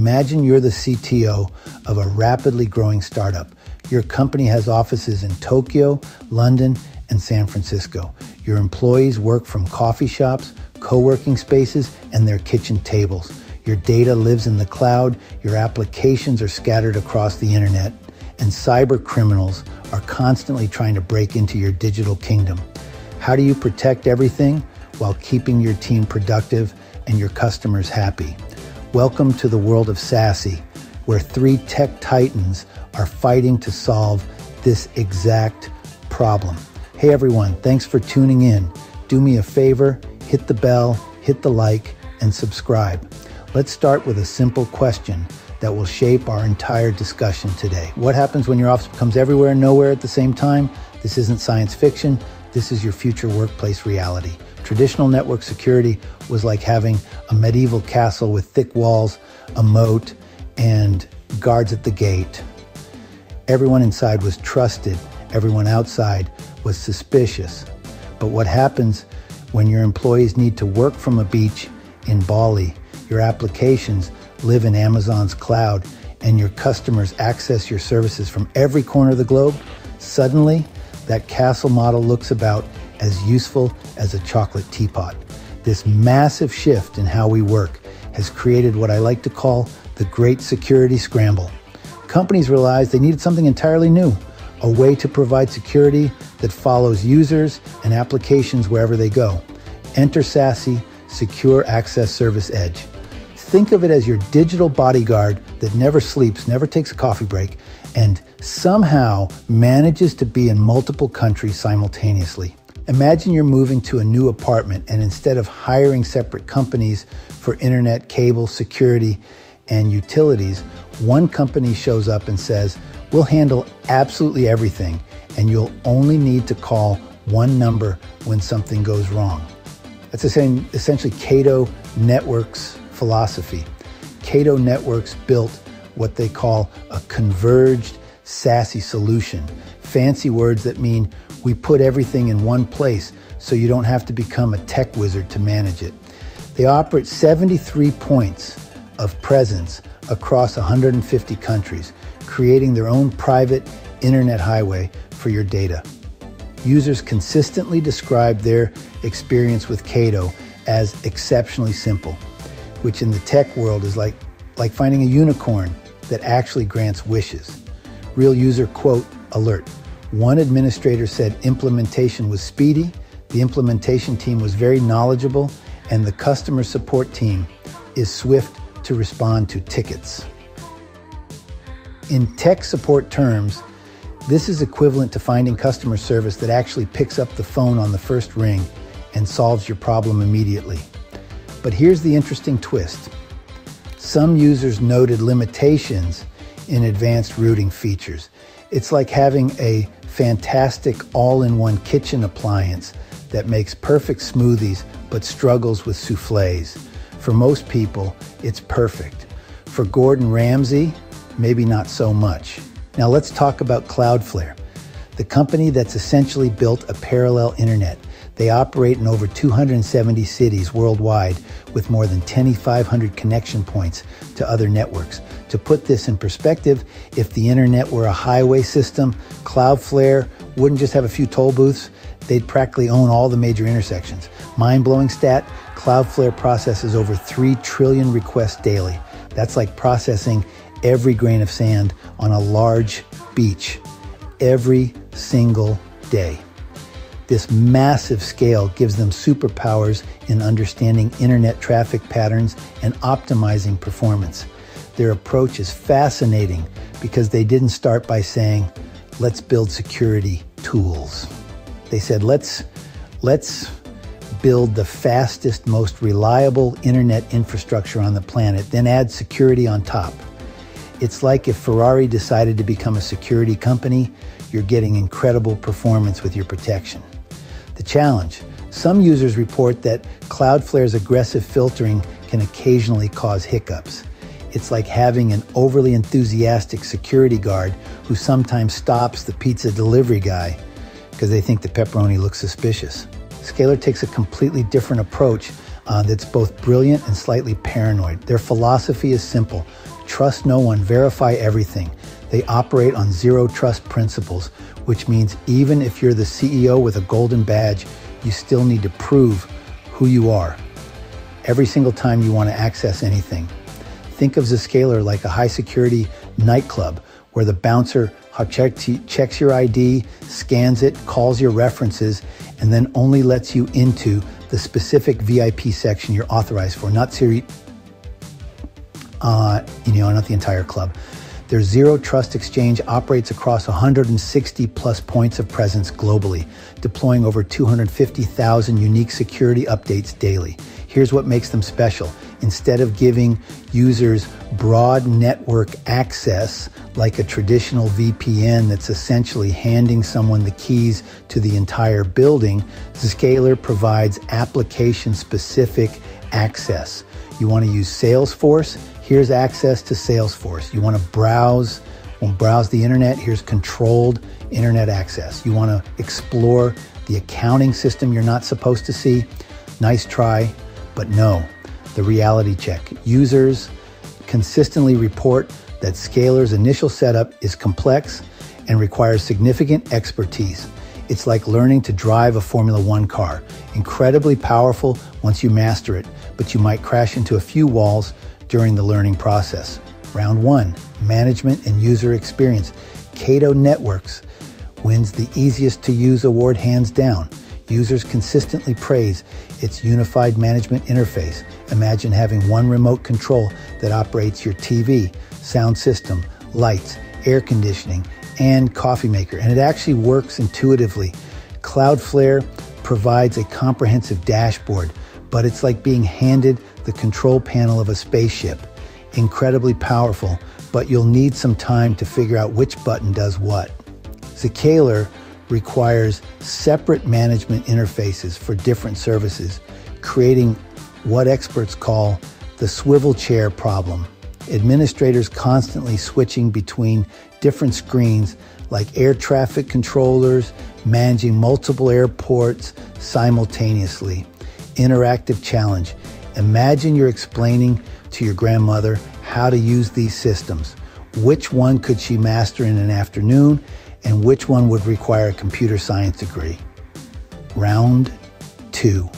Imagine you're the CTO of a rapidly growing startup. Your company has offices in Tokyo, London, and San Francisco. Your employees work from coffee shops, co-working spaces, and their kitchen tables. Your data lives in the cloud, your applications are scattered across the internet, and cyber criminals are constantly trying to break into your digital kingdom. How do you protect everything while keeping your team productive and your customers happy? Welcome to the world of SASE, where three tech titans are fighting to solve this exact problem. Hey everyone, thanks for tuning in. Do me a favor, hit the bell, hit the like, and subscribe. Let's start with a simple question that will shape our entire discussion today. What happens when your office becomes everywhere and nowhere at the same time? This isn't science fiction. This is your future workplace reality. Traditional network security was like having a medieval castle with thick walls, a moat, and guards at the gate. Everyone inside was trusted, everyone outside was suspicious. But what happens when your employees need to work from a beach in Bali, your applications live in Amazon's cloud, and your customers access your services from every corner of the globe? Suddenly, that castle model looks about as useful as a chocolate teapot. This massive shift in how we work has created what I like to call the great security scramble. Companies realized they needed something entirely new, a way to provide security that follows users and applications wherever they go. Enter SASE, Secure Access Service Edge. Think of it as your digital bodyguard that never sleeps, never takes a coffee break, and somehow manages to be in multiple countries simultaneously. Imagine you're moving to a new apartment and instead of hiring separate companies for internet, cable, security, and utilities, one company shows up and says, We'll handle absolutely everything, and you'll only need to call one number when something goes wrong. That's the same, essentially Cato Networks philosophy. Cato Networks built what they call a converged SASE solution. Fancy words that mean we put everything in one place so you don't have to become a tech wizard to manage it. They operate 73 points of presence across 150 countries, creating their own private internet highway for your data. Users consistently describe their experience with Cato as exceptionally simple, which in the tech world is like, like finding a unicorn that actually grants wishes. Real user quote alert. One administrator said implementation was speedy, the implementation team was very knowledgeable, and the customer support team is swift to respond to tickets. In tech support terms, this is equivalent to finding customer service that actually picks up the phone on the first ring and solves your problem immediately. But here's the interesting twist. Some users noted limitations in advanced routing features. It's like having a fantastic all-in-one kitchen appliance that makes perfect smoothies but struggles with souffles. For most people, it's perfect. For Gordon Ramsay, maybe not so much. Now let's talk about Cloudflare, the company that's essentially built a parallel internet. They operate in over 270 cities worldwide with more than 2,500 connection points to other networks. To put this in perspective, if the internet were a highway system, Cloudflare wouldn't just have a few toll booths, they'd practically own all the major intersections. Mind blowing stat Cloudflare processes over 3 trillion requests daily. That's like processing every grain of sand on a large beach every single day. This massive scale gives them superpowers in understanding internet traffic patterns and optimizing performance. Their approach is fascinating because they didn't start by saying, let's build security tools. They said, let's, let's build the fastest, most reliable internet infrastructure on the planet, then add security on top. It's like if Ferrari decided to become a security company, you're getting incredible performance with your protection. The challenge some users report that Cloudflare's aggressive filtering can occasionally cause hiccups. It's like having an overly enthusiastic security guard who sometimes stops the pizza delivery guy because they think the pepperoni looks suspicious. Zscaler takes a completely different approach uh, that's both brilliant and slightly paranoid. Their philosophy is simple trust no one, verify everything. They operate on zero trust principles, which means even if you're the CEO with a golden badge, you still need to prove who you are every single time you want to access anything. Think of Zscaler like a high security nightclub where the bouncer checks your ID, scans it, calls your references, and then only lets you into the specific VIP section you're authorized for, not Siri, uh, you know, not the entire club. Their Zero Trust Exchange operates across 160 plus points of presence globally, deploying over 250,000 unique security updates daily. Here's what makes them special. Instead of giving users broad network access like a traditional VPN that's essentially handing someone the keys to the entire building, Zscaler provides application specific access. You want to use Salesforce? Here's access to Salesforce. You want to browse, want browse the internet? Here's controlled internet access. You want to explore the accounting system you're not supposed to see? Nice try. But no, the reality check. Users consistently report that Zscaler's initial setup is complex and requires significant expertise. It's like learning to drive a Formula One car. Incredibly powerful once you master it, but you might crash into a few walls during the learning process. Round one, management and user experience. Cato Networks wins the easiest to use award hands down. Users consistently praise its unified management interface. Imagine having one remote control that operates your TV, sound system, lights, air conditioning, and coffee maker. And it actually works intuitively. Cloudflare provides a comprehensive dashboard, but it's like being handed the control panel of a spaceship. Incredibly powerful, but you'll need some time to figure out which button does what. Zscaler requires separate management interfaces for different services, creating what experts call the swivel chair problem. Administrators constantly switching between different screens like air traffic controllers, managing multiple airports simultaneously. Interactive challenge. Imagine you're explaining to your grandmother how to use these systems. Which one could she master in an afternoon and which one would require a computer science degree. Round two,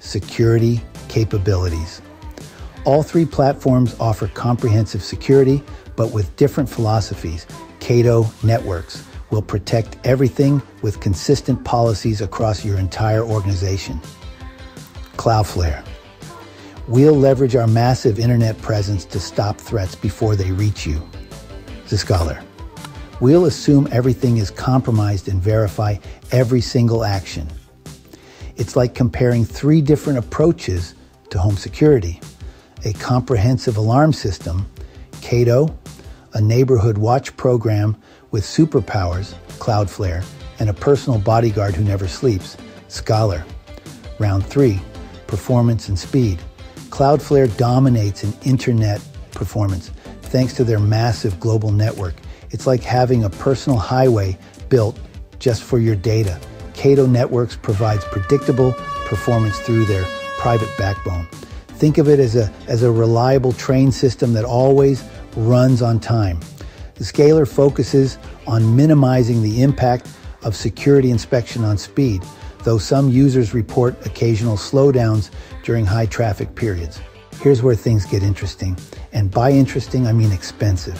security capabilities. All three platforms offer comprehensive security, but with different philosophies. Cato Networks will protect everything with consistent policies across your entire organization. Cloudflare. We'll leverage our massive internet presence to stop threats before they reach you. Zscaler we'll assume everything is compromised and verify every single action. It's like comparing three different approaches to home security a comprehensive alarm system, Cato, a neighborhood watch program with superpowers, Cloudflare, and a personal bodyguard who never sleeps, Zscaler. Round three, performance and speed. Cloudflare dominates in internet performance thanks to their massive global network it's like having a personal highway built just for your data. Cato Networks provides predictable performance through their private backbone. Think of it as a, as a reliable train system that always runs on time. Zscaler focuses on minimizing the impact of security inspection on speed, though some users report occasional slowdowns during high traffic periods. Here's where things get interesting. And by interesting, I mean expensive.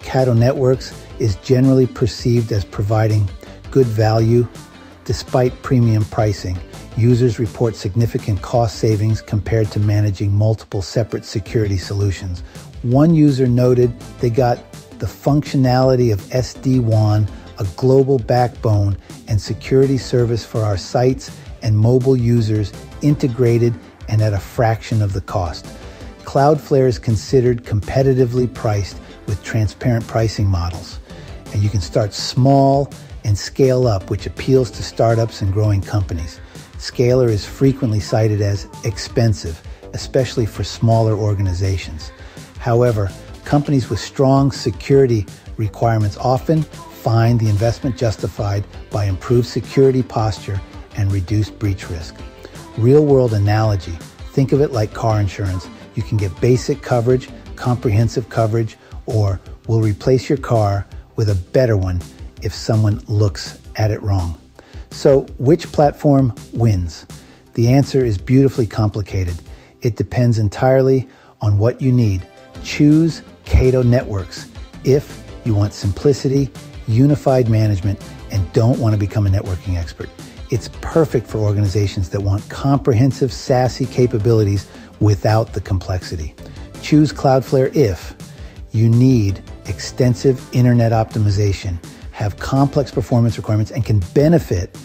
Cato Networks is generally perceived as providing good value despite premium pricing. Users report significant cost savings compared to managing multiple separate security solutions. One user noted they got the functionality of SD-WAN, a global backbone and security service for our sites and mobile users integrated and at a fraction of the cost. Cloudflare is considered competitively priced with transparent pricing models. And you can start small and scale up, which appeals to startups and growing companies. Zscaler is frequently cited as expensive, especially for smaller organizations. However, companies with strong security requirements often find the investment justified by improved security posture and reduced breach risk. Real world analogy Think of it like car insurance. You can get basic coverage, comprehensive coverage, or we'll replace your car with a better one if someone looks at it wrong. So, which platform wins? The answer is beautifully complicated. It depends entirely on what you need. Choose Cato Networks if you want simplicity, unified management, and don't want to become a networking expert. It's perfect for organizations that want comprehensive SASE capabilities without the complexity. Choose Cloudflare if you need extensive internet optimization, have complex performance requirements, and can benefit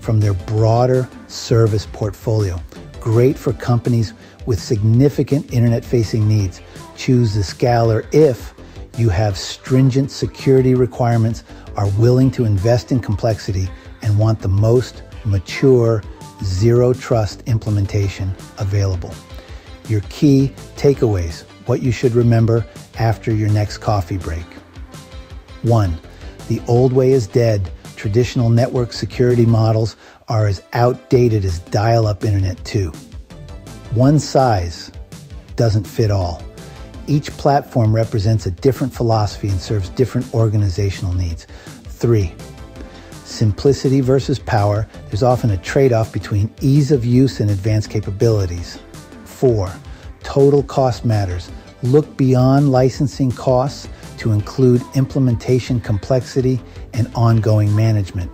from their broader service portfolio. Great for companies with significant internet facing needs. Choose Zscaler if you have stringent security requirements, are willing to invest in complexity, and want the most mature zero trust implementation available. Your key takeaways, what you should remember after your next coffee break. One, the old way is dead. Traditional network security models are as outdated as dial up internet, too. One size doesn't fit all. Each platform represents a different philosophy and serves different organizational needs. Three, simplicity versus power. There's often a trade off between ease of use and advanced capabilities. Four, total cost matters. Look beyond licensing costs to include implementation complexity and ongoing management.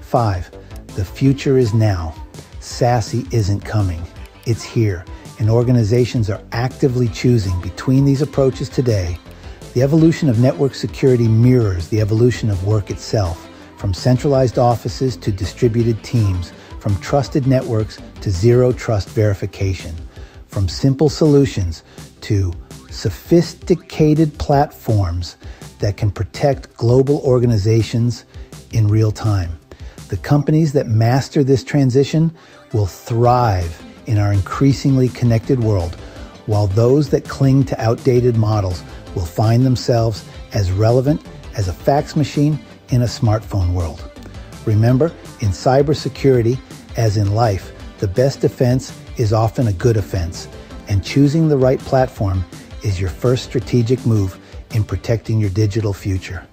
Five, the future is now. SASE isn't coming, it's here and organizations are actively choosing between these approaches today, the evolution of network security mirrors the evolution of work itself, from centralized offices to distributed teams, from trusted networks to zero trust verification, from simple solutions to sophisticated platforms that can protect global organizations in real time. The companies that master this transition will thrive in our increasingly connected world, while those that cling to outdated models will find themselves as relevant as a fax machine in a smartphone world. Remember, in cybersecurity, as in life, the best defense is often a good offense, and choosing the right platform is your first strategic move in protecting your digital future.